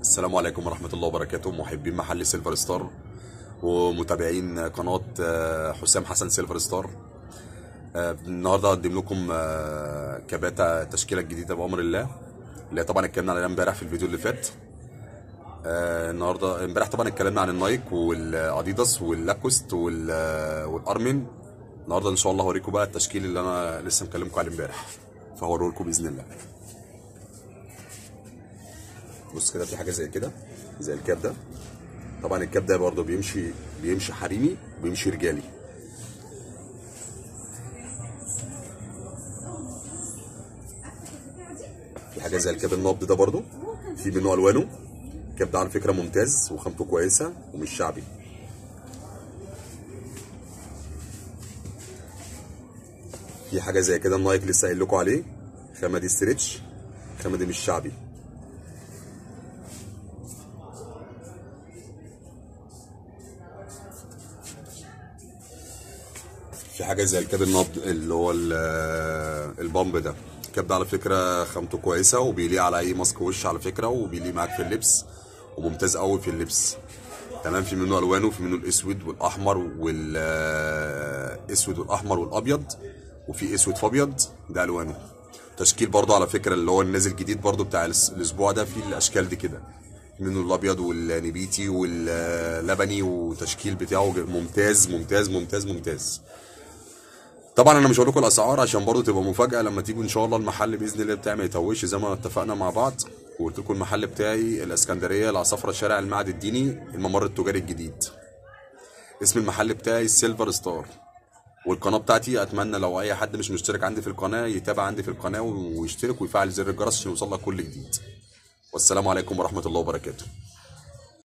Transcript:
السلام عليكم ورحمة الله وبركاته. محبين محل Silver Star ومتابعين قناة آه، حسام حسن Silver Star آه، النهارده هقدم لكم آه، كباتة تشكيلة جديدة بأمر الله اللي طبعا اتكلمنا عليها امبارح في الفيديو اللي فات. النهارده امبارح طبعا اتكلمنا عن ال Nike وال Adidas وال Lacoste وال- وال Armani النهارده إن شاء الله هوريكم بقى التشكيل اللي أنا لسه مكلمكم عليه امبارح فهوريه لكم بإذن الله. بص كده في حاجة زي كده زي الكاب ده طبعا الكاب ده برضه بيمشي بيمشي حريمي وبيمشي رجالي. في حاجة زي الكاب النبض ده برضه في منه ألوانه. الكاب ده على فكرة ممتاز وخامته كويسة ومش شعبي. في حاجة زي كده ال Nike لسه قايل لكم عليه خامة دي stretch خامة دي مش شعبي. في حاجة زي ال cap النبض اللي هو ال- ال pump ده. ال cap ده على فكرة خامته كويسة وبيليق على أي mask وش على فكرة وبيليق معاك في اللبس وممتاز قوي في اللبس. تمام؟ في منه ألوانه وفي منه الأسود والأحمر والاسود والأحمر والأبيض وفي أسود في أبيض ده ألوانه. تشكيل برضه على فكرة اللي هو النازل جديد برضه بتاع الأسبوع ده في الأشكال دي كده. منه الأبيض والنبيتي واللبني وتشكيل بتاعه ممتاز ممتاز ممتاز ممتاز. طبعا أنا مش هقول لكم الأسعار عشان برضه تبقى مفاجأة لما تيجوا إن شاء الله المحل بإذن الله بتاعي ما يتوهش زي ما اتفقنا مع بعض. وقلت لكم المحل بتاعي الإسكندرية العصافره شارع المعهد الديني الممر التجاري الجديد. اسم المحل بتاعي السيلفر ستار والقناة بتاعتي أتمنى لو أي حد مش مشترك عندي في القناة يتابع عندي في القناة ويشترك ويفعل زر الجرس عشان يوصل لك كل جديد. والسلام عليكم ورحمة الله وبركاته.